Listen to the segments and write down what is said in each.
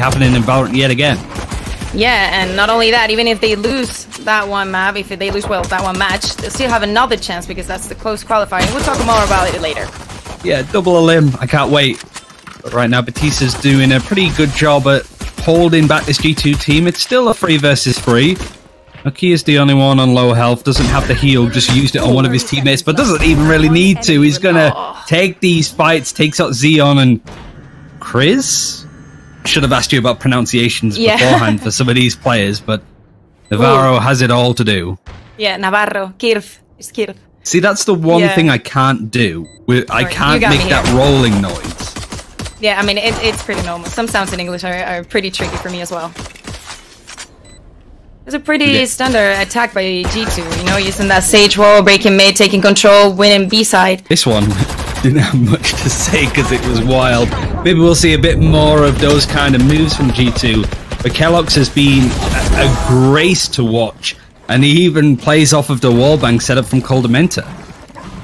happening in Valorant yet again. Yeah, and not only that, even if they lose that one map, if they lose, well, that one match, they still have another chance because that's the close qualifying. We'll talk more about it later. Yeah, double a limb. I can't wait. But right now, Batista's doing a pretty good job at holding back this G2 team. It's still a three versus three. Nukkye is the only one on low health, doesn't have the heal, just used it on one of his teammates, but doesn't even really need to. He's gonna take these fights, takes out Zeon and Chris? Should have asked you about pronunciations Yeah. beforehand for some of these players, but Navarro has it all to do. Yeah, Navarro, Kirth, it's Kirth. See, that's the one Yeah. thing I can't do. I can't make that here. rolling noise. Yeah, I mean, it, it's pretty normal. Some sounds in English are, are pretty tricky for me as well. It's a pretty Yeah. standard attack by G2, you know, using that Sage Wall, breaking mid, taking control, winning B-side. This one didn't have much to say because it was wild. Maybe we'll see a bit more of those kind of moves from G2. But keloqz has been a, a grace to watch, and he even plays off of the wallbang setup from Koldamenta.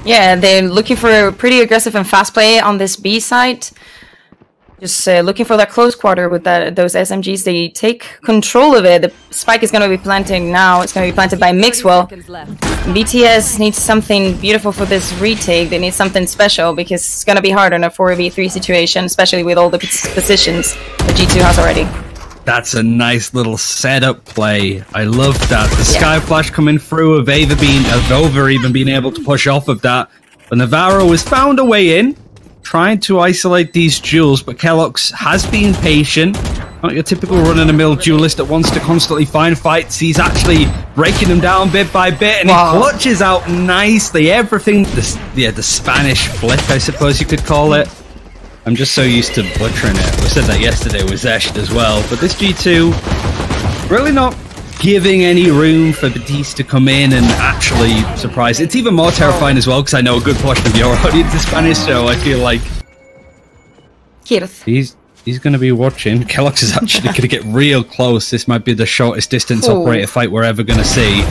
Yeah, they're looking for a pretty aggressive and fast play on this B side. Just uh, looking for that close quarter with that those SMGs. They take control of it. The spike is going to be planted now. It's going to be planted by Mixwell. BTS needs something beautiful for this retake. They need something special because it's going to be hard in a 4v3 situation, especially with all the positions that G2 has already. That's a nice little setup play. I love that. The Skye Flash coming through, Ava being, of Ova even being able to push off of that. But Navarro has found a way in, trying to isolate these duels, but keloqz has been patient. Not your typical run-of-the-mill duelist that wants to constantly find fights. He's actually breaking them down bit by bit, and Wow. he clutches out nicely. Everything, the, yeah, the Spanish flick, I suppose you could call it. I'm just so used to butchering it. We said that yesterday with Zesht as well. But this G2, really not giving any room for Batiste to come in and actually surprise. It's even more terrifying as well because I know a good portion of your audience is Spanish, so I feel like Kirth. he's he's going to be watching. keloqz is actually going to get real close. This might be the shortest distance Ooh. operator fight we're ever going to see.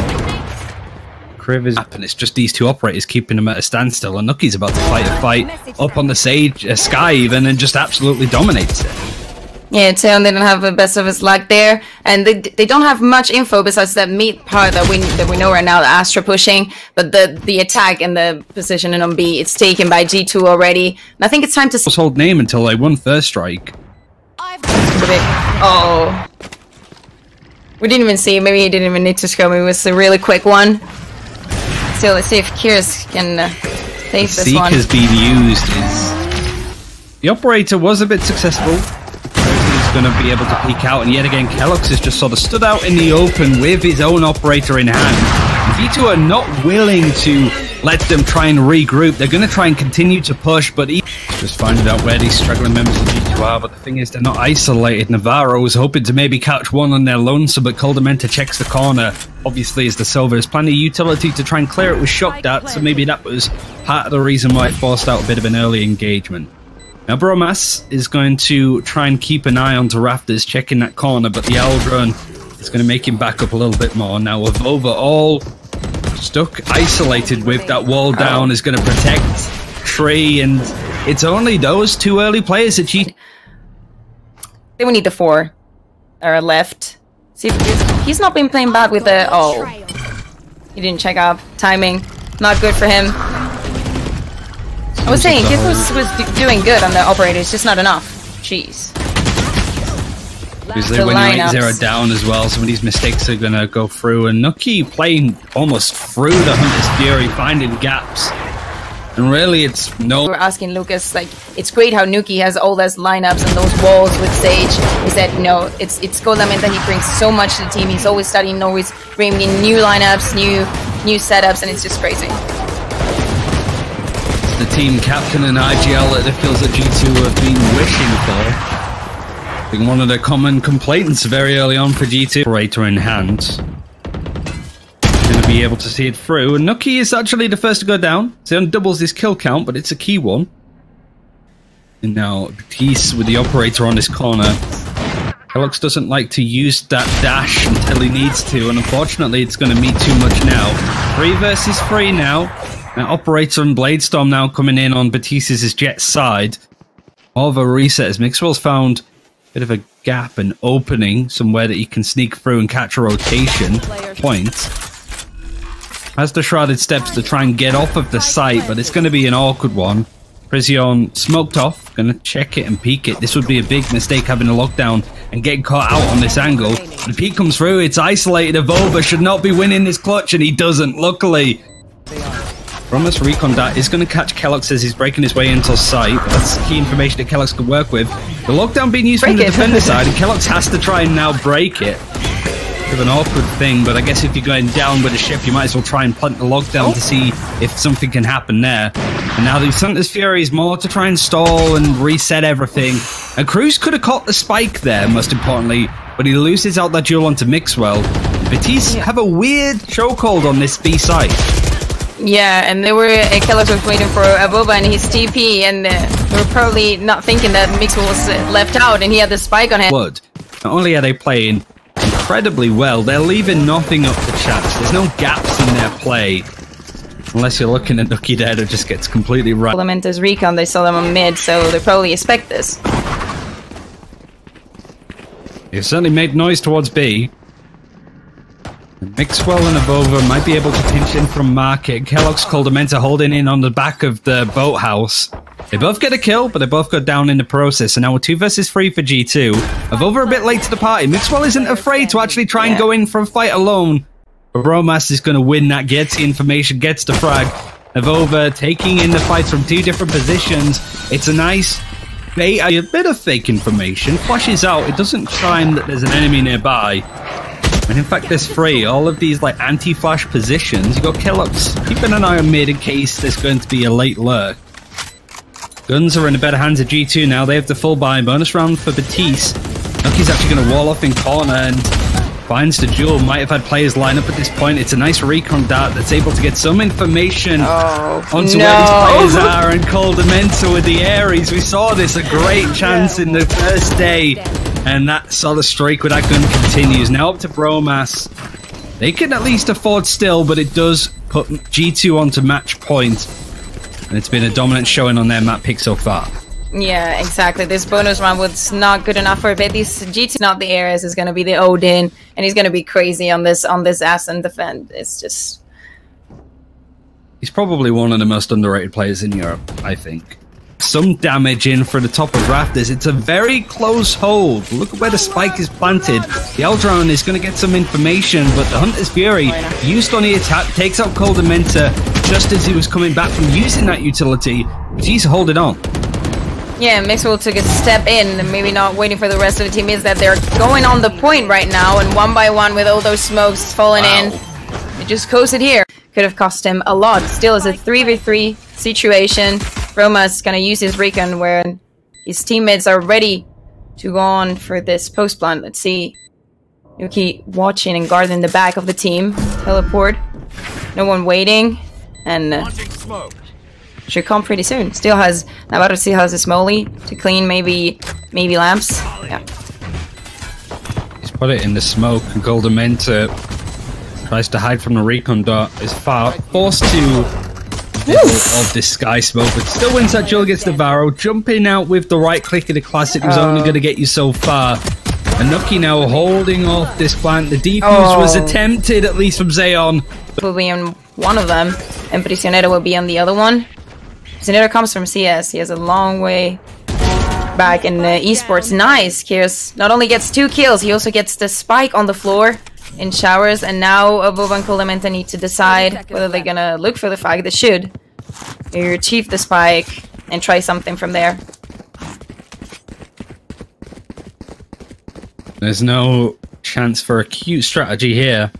Kriv is up, and it's just these two operators keeping him at a standstill. And Nukkye's about to fight a fight up on the sage, uh, sky even, and just absolutely dominates it. Yeah, Teon didn't have the best of his luck there, and they they don't have much info besides that meat part that we that we know right now, the Astra pushing, but the the attack and the positioning on B, it's taken by G2 already. And I think it's time to Household name until they won first strike. Oh. We didn't even see, maybe he didn't even need to scope, it was a really quick one. So let's see if Kiris can uh, save this Seek one. has been used. Is the operator was a bit successful. Going to be able to peek out, and yet again, keloqz has just sort of stood out in the open with his own operator in hand. V2 are not willing to let them try and regroup. They're going to try and continue to push, but he just finding out where these struggling members of G2 are. But the thing is, they're not isolated. Navarro was hoping to maybe catch one on their lonesome, but Koldamenta checks the corner. Obviously, as the Silver is planning utility to try and clear it with shock dart, so maybe that was part of the reason why it forced out a bit of an early engagement. Now, Bromas is going to try and keep an eye onto Rafters, checking that corner, but the Eldrun is going to make him back up a little bit more. Now, with Ova all stuck, isolated with that wall down, is going to protect Tree, and it's only those two early players that G. Then we need the four are left. See he's not been playing bad with the oh he didn't check up timing not good for him. I was saying Kith was was doing good on the operator. It's just not enough. Jeez. Because The when you're 8 0 down as well, some of these mistakes are going to go through. And Nukkye playing almost through the Hunter's Fury, finding gaps. And really, it's no. We no were asking Lucas like it's great how Nukkye has all those lineups and those walls with Sage. He said you know it's it's Golament that he brings so much to the team. He's always studying, always bringing new lineups, new new setups, and it's just crazy. The team captain and IGL that it feels that G2 have been wishing for. I think one of the common complaints very early on for G2. Operator in hand. Going to be able to see it through. And Nukkye is actually the first to go down. So he doubles his kill count, but it's a key one. And now Batiste with the operator on his corner. keloqz doesn't like to use that dash until he needs to, and unfortunately, it's going to meet too much now. Three versus three now. Now, Operator and Bladestorm now coming in on Batista's jet side. More of a reset as Mixwell's found a bit of a gap and opening somewhere that he can sneak through and catch a rotation point. Has the Shrouded Steps to try and get off of the site, but it's going to be an awkward one. Prision smoked off, gonna check it and peek it. This would be a big mistake having a lockdown and getting caught out on this angle. The peek comes through, it's isolated. Avova should not be winning this clutch, and he doesn't, luckily. Promise Recon that is going to catch keloqz as he's breaking his way into sight. That's key information that keloqz can work with. The lockdown being used break from the it. defender side, and keloqz has to try and now break it. Bit of an awkward thing, but I guess if you're going down with a ship, you might as well try and plant the lockdown oh. to see if something can happen there. And now the Santa's Fury is more to try and stall and reset everything. And Cruz could have caught the spike there, most importantly, but he loses out that duel onto Mixwell. Batiste have a weird chokehold on this B side. Yeah, and they were uh, keloqz was waiting for Avova and his TP, and uh, they were probably not thinking that Mixwell was uh, left out, and he had the spike on him. Would. Not only are they playing incredibly well, they're leaving nothing up to chance. There's no gaps in their play. Unless you're looking at Nukkye there, that just gets completely right. Elementus recon, they saw them on mid, so they probably expect this. You certainly made noise towards B. Mixwell and Avova might be able to pinch in from market. keloqz Koldamenta holding in on the back of the boathouse. They both get a kill, but they both go down in the process. And now we're two versus three for G2. Avova a bit late to the party. Mixwell isn't afraid to actually try and go in for a fight alone. But Bromas is going to win that, gets the information, gets the frag. Avova taking in the fights from two different positions. It's a nice bait, a bit of fake information. Flashes out. It doesn't chime that there's an enemy nearby. And in fact, there's three. All of these like anti-flash positions. You got keloqz. Keeping an eye on mid in case there's going to be a late lurk. Guns are in the better hands of G2 now. They have the full buy. Bonus round for Batiste. Nukkye's actually going to wall off in corner and finds the duel. Might have had players line up at this point. It's a nice recon dart that's able to get some information oh, onto no. where these players are and call the mentor with the Ares. We saw this a great chance in the first day and that sort of streak with that gun continues. Now up to Bromas. They can at least afford still, but it does put G2 onto match point. And it's been a dominant showing on their map pick so far. Yeah, exactly. This bonus round was not good enough for. This GT, not the Ares, is going to be the Odin, and he's going to be crazy on this on this Ascent defend. It's just. He's probably one of the most underrated players in Europe, I think some damage in for the top of Rafters. It's a very close hold. Look at where the spike is planted. The Eldron is going to get some information, but the Hunter's Fury, used on the attack, takes out Koldamenta just as he was coming back from using that utility, but he's holding on. Yeah, Mixwell took a step in, and maybe not waiting for the rest of the team, is that they're going on the point right now, and one by one with all those smokes falling wow. in, it just it here. Could have cost him a lot. Still, it's a 3v3 situation. Roma's gonna use his recon where his teammates are ready to go on for this post plant. Let's see. Yuki watching and guarding the back of the team. Teleport. No one waiting. And uh, should come pretty soon. Still has Navarro still has a Smoley to clean maybe maybe lamps. Yeah. He's put it in the smoke and Koldamenta uh, tries to hide from the recon dot is far forced to of this sky smoke, but still wins that duel against Navarro. Jumping out with the right click of the classic was only oh. going to get you so far. And Nukkye now holding off this plant. The defuse oh. was attempted, at least from Zeon. Will be on one of them, and Prisionero will be on the other one. Prisionero comes from CS. He has a long way back in the esports. Nice. Kiers not only gets two kills, he also gets the spike on the floor in showers, and now uh, Avova and Koldamenta need to decide whether they're gonna look for the flag. They should. You achieve the spike and try something from there. There's no chance for a cute strategy here.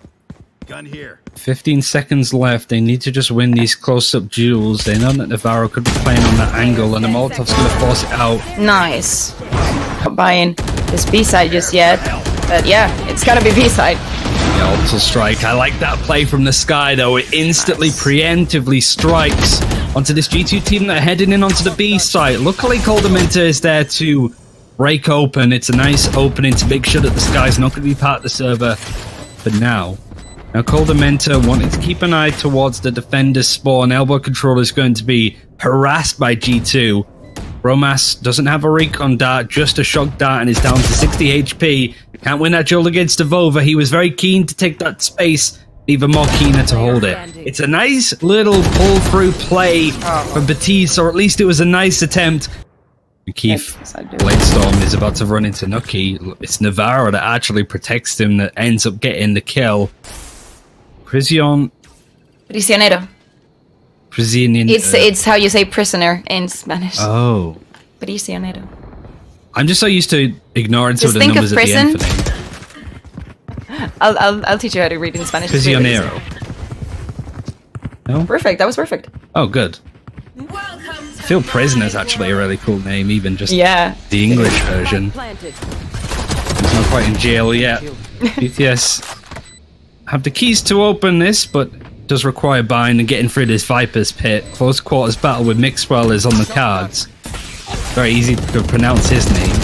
Gun here. 15 seconds left. They need to just win these close-up duels. They know that Navarro could be playing on that angle, and the Molotov's going to force it out. Nice. Not buying this B-side just yet. But yeah, it's gotta be B-side. The Ultra Strike. I like that play from the sky, though. It instantly, preemptively strikes onto this G2 team that are heading in onto the B site. Luckily, Koldamenta is there to break open. It's a nice opening to make sure that the sky's not going to be part of the server for now. Now, Koldamenta wanted to keep an eye towards the defender's spawn. Elbow controller is going to be harassed by G2. Romas doesn't have a recon dart, just a shock dart, and is down to 60 HP. Can't win that duel against Avova. He was very keen to take that space, even more keener to hold it. It's a nice little pull through play for Batiste, or at least it was a nice attempt. Keith. Bladestorm is about to run into Nukkye. It's Navarro that actually protects him that ends up getting the kill. Prision. Prisionero. Prisionin. It's uh, it's how you say prisoner in Spanish. Oh. Prisionero. I'm just so used to ignoring some Just of the think of numbers at the end for prison. names. I'll, I'll I'll teach you how to read in Spanish. It's really. Prisionero. No? Perfect. That was perfect. Oh, good. I feel Prisoner is actually a really cool name, even just Yeah. the English version. Planted. He's not quite in jail yet. BTS have the keys to open this, but does require buying and getting through this Viper's pit. Close quarters battle with Mixwell is on the cards. Very easy to pronounce his name.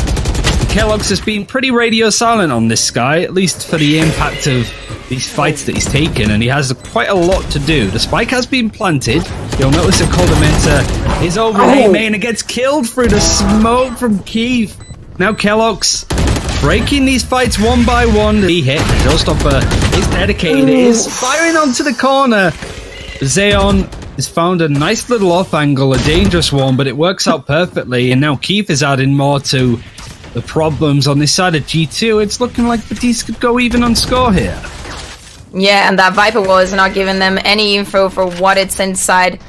keloqz has been pretty radio silent on this guy, at least for the impact of these fights that he's taken, and he has quite a lot to do. The spike has been planted. You'll notice that Koldamenta is over Oh. main and gets killed through the smoke from Keith. Now keloqz breaking these fights one by one. The hit, the showstopper is dedicated. It is firing onto the corner. Zeon has found a nice little off angle, a dangerous one, but it works out perfectly. And now Keith is adding more to the problems on this side of G2. It's looking like Batiste could go even on score here. Yeah, and that Viper wall is not giving them any info for what it's inside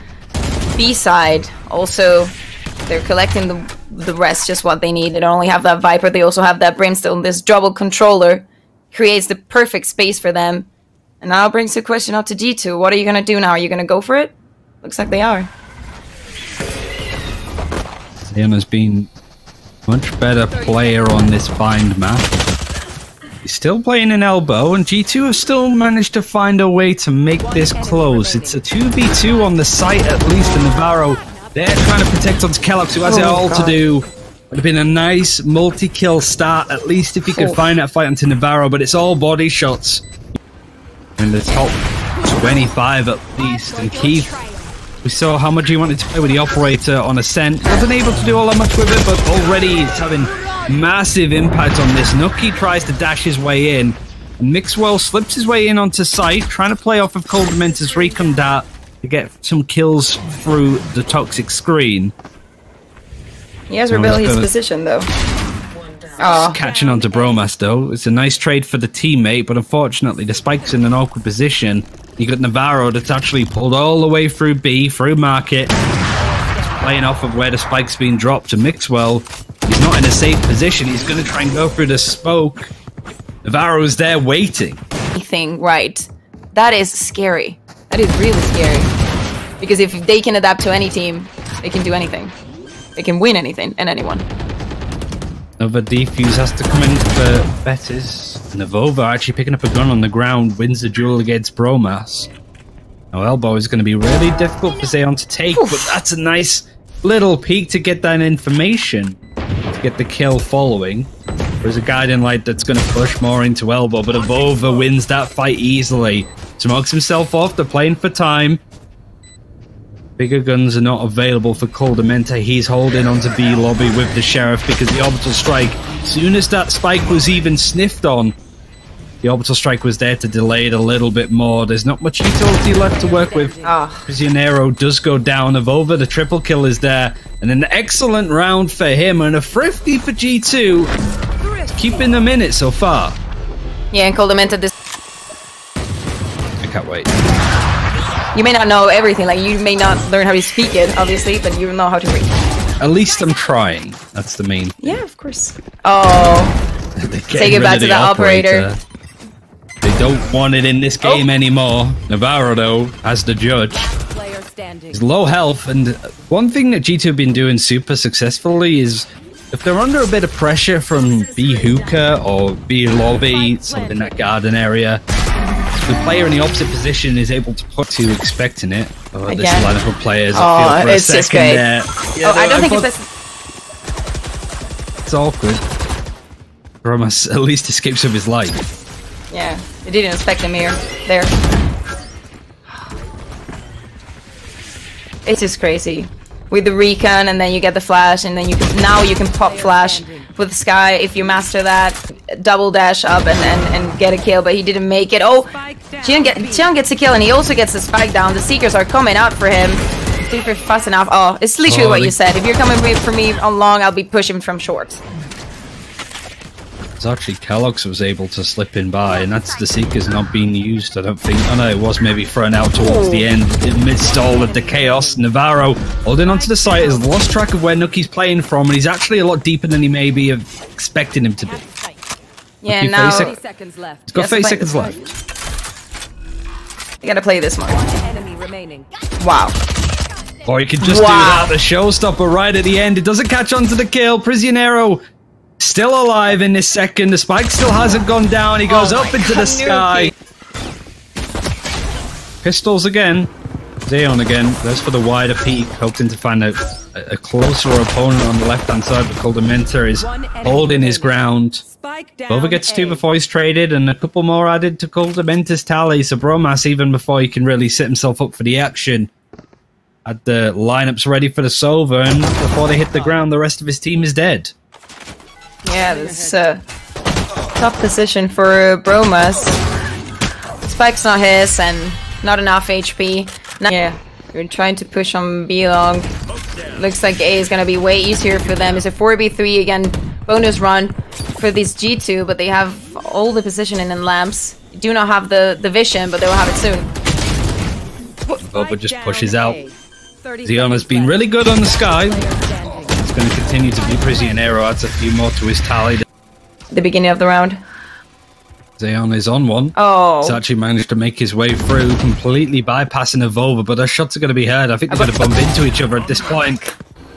B side. Also, they're collecting the the rest, just what they need. They don't only have that Viper, they also have that Brimstone. This double controller creates the perfect space for them. And now brings the question up to G2. What are you gonna do now? Are you gonna go for it? Looks like they are. Zeon has been much better player on this bind map. He's still playing an elbow, and G2 have still managed to find a way to make this close. It's a 2v2 on the site, at least, and Navarro. They're trying to protect onto keloqz, who has it Oh, all to God. do. Would have been a nice multi-kill start, at least if he could find that fight onto Navarro, but it's all body shots. In the top 25 at least, and Keith we saw how much he wanted to play with the operator on Ascent. Wasn't able to do all that much with it, but already it's having massive impact on this. Nukkye tries to dash his way in. And Mixwell slips his way in onto site, trying to play off of Koldamenta's recon dart to get some kills through the toxic screen. He has he's rebellious gonna- position though. Oh, Catching on to Bromas though. It's a nice trade for the teammate, but unfortunately the spike's in an awkward position. You got Navarro that's actually pulled all the way through B, through market. Playing off of where the spike's been dropped to Mixwell. He's not in a safe position. He's going to try and go through the smoke. Navarro's there waiting. anything right. That is scary. That is really scary. Because if they can adapt to any team, they can do anything. They can win anything and anyone. Another defuse has to come in for Betis. Navova actually picking up a gun on the ground wins the duel against Bromas. Now Elbow is going to be really difficult for Zeon to take, but that's a nice little peek to get that information. To get the kill following. There's a guiding light that's going to push more into Elbow, but Avova wins that fight easily. Smokes himself off, they're playing for time. Bigger guns are not available for Koldamenta. He's holding onto B lobby with the sheriff because the orbital strike, as soon as that spike was even sniffed on, the orbital strike was there to delay it a little bit more. There's not much utility left to work with. Ah. Prisionero does go down. Avova, the triple kill is there. And an excellent round for him and a thrifty for G2. Keeping them in it so far. Yeah, and Koldamenta, this I can't wait. you may not know everything. Like you may not learn how to speak it, obviously, but you know how to read. At least I'm trying. That's the main Yeah, of course. Oh, Take it back to the operator. They don't want it in this oh. game Oh. anymore. Navarro, though, as the judge, Player is low health. And one thing that G2 have been doing super successfully is if they're under a bit of pressure from B hookah or B lobby, something in that garden area, the player in the opposite position is able to put to expecting it. Oh, this Again. lineup of players, Oh, I feel for it's a just great. there. Yeah, oh, I don't think it's best. it's awkward. Romas at least escapes with his life. Yeah, they didn't expect him here. There. It's just crazy. with the recon, and then you get the flash, and then you can now you can pop flash with Skye if you master that. Double dash up and, and, and get a kill, but he didn't make it. Oh, Jian get Jian gets a kill, and he also gets the spike down. The seekers are coming out for him. Super fast enough, oh, it's literally Oh, what you said. If you're coming for me on long, I'll be pushing from short. It's actually keloqz was able to slip in by, and that's the Seekers not being used, I don't think. I know it was maybe thrown out towards the end amidst all of the chaos. Navarro holding onto the site has lost track of where Nukkye's playing from, and he's actually a lot deeper than he maybe have expected him to be. Yeah, now 30 seconds left. He's got 30 seconds left. You gotta play this one. Wow. Or you could just Wow. do that, the showstopper right at the end. It doesn't catch on to the kill. Prisionero still alive in this second. The spike still hasn't gone down. He goes Oh up my into the sky. Pistols again. Zeon again. Goes for the wider peak, hoping to find a, a closer opponent on the left hand side. But Koldamenta is holding his ground. Spike. Bova gets two A. before he's traded, and a couple more added to Koldamenta's tally. So Bromas, even before he can really set himself up for the action, had the lineups ready for the Sova, and before they hit the ground, the rest of his team is dead. Yeah, this uh, tough position for Bromas. Spike's not his and not enough HP. Now, yeah, we're trying to push on B long. Looks like A is gonna be way easier for them. It's a 4v3 again, bonus run for this G2, but they have all the positioning and lamps. Do not have the, the vision, but they will have it soon. Bova just pushes out. A. 30 Zeon has been really good on the Skye. Standing. It's going to continue to be Prisionero. Adds a few more to his tally. The beginning of the round. Zeon is on one. Oh, He's actually managed to make his way through, completely bypassing a Vova, but their shots are going to be heard. I think they're going to bump into each other at this point.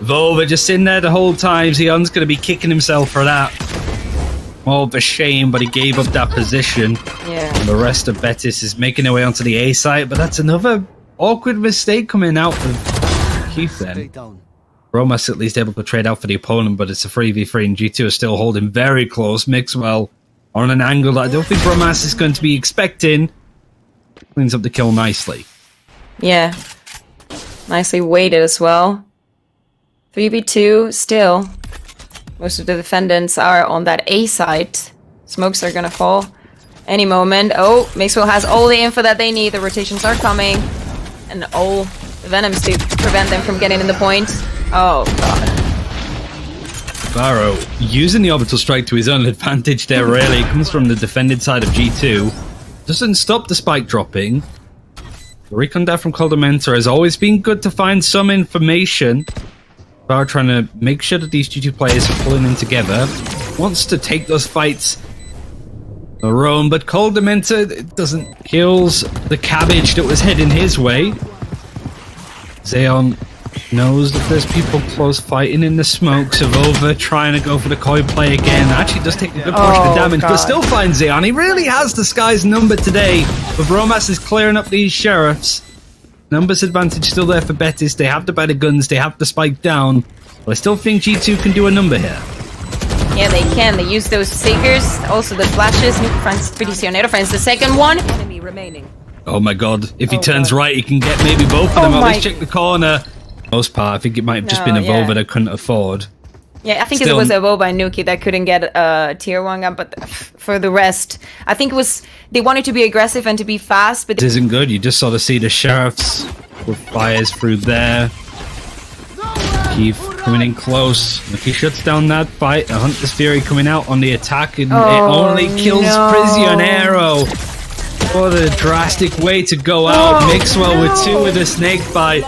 Vova just sitting there the whole time. Zeon's going to be kicking himself for that. More of a shame, but he gave up that position. yeah. The rest of Betis is making their way onto the A site, but that's another awkward mistake coming out of Keith then. Romas at least able to trade out for the opponent, but it's a 3v3 and G2 are still holding very close. Mixwell on an angle that I don't think Romas is going to be expecting. Cleans up the kill nicely. Yeah. Nicely weighted as well. 3v2 still. Most of the defendants are on that A side. Smokes are gonna fall any moment. Oh, Mixwell has all the info that they need. The rotations are coming. And all the venoms to prevent them from getting in the point. Oh god. Barrow using the orbital strike to his own advantage there, really. Comes from the defended side of G2. Doesn't stop the spike dropping. The recon death from Koldamenta has always been good to find some information. Barrow trying to make sure that these G2 players are pulling in together. Wants to take those fights their own, but Koldamenta doesn't kills the cabbage that was heading his way. Zeon knows that there's people close fighting in the smoke. Savova trying to go for the koi play again. Actually does take a good portion Oh, of damage, but still finds Zeon. He really has the Skye's number today. But Romas is clearing up these sheriffs. Numbers advantage still there for Betis. They have the better guns. They have the spike down. But I still think G2 can do a number here. Yeah, they can. They use those seekers. Also the flashes. France Prisionero finds the second one. Enemy remaining. Oh my god. If he Oh, turns God. right, he can get maybe both of Oh them. At my- least check the corner. Most part, I think it might have just No, been a yeah. Volva they couldn't afford. Yeah, I think Still- it was a and Nukkye that couldn't get a tier one gun, but for the rest, I think it was they wanted to be aggressive and to be fast, but This isn't good. You just sort of see the sheriffs with fires through there. Keith coming in close. If he shuts down that fight, a Hunter's Fury coming out on the attack, and it Oh, only kills no. Prisionero. What a drastic way to go out. Oh, Mixwell with two with a snake bite.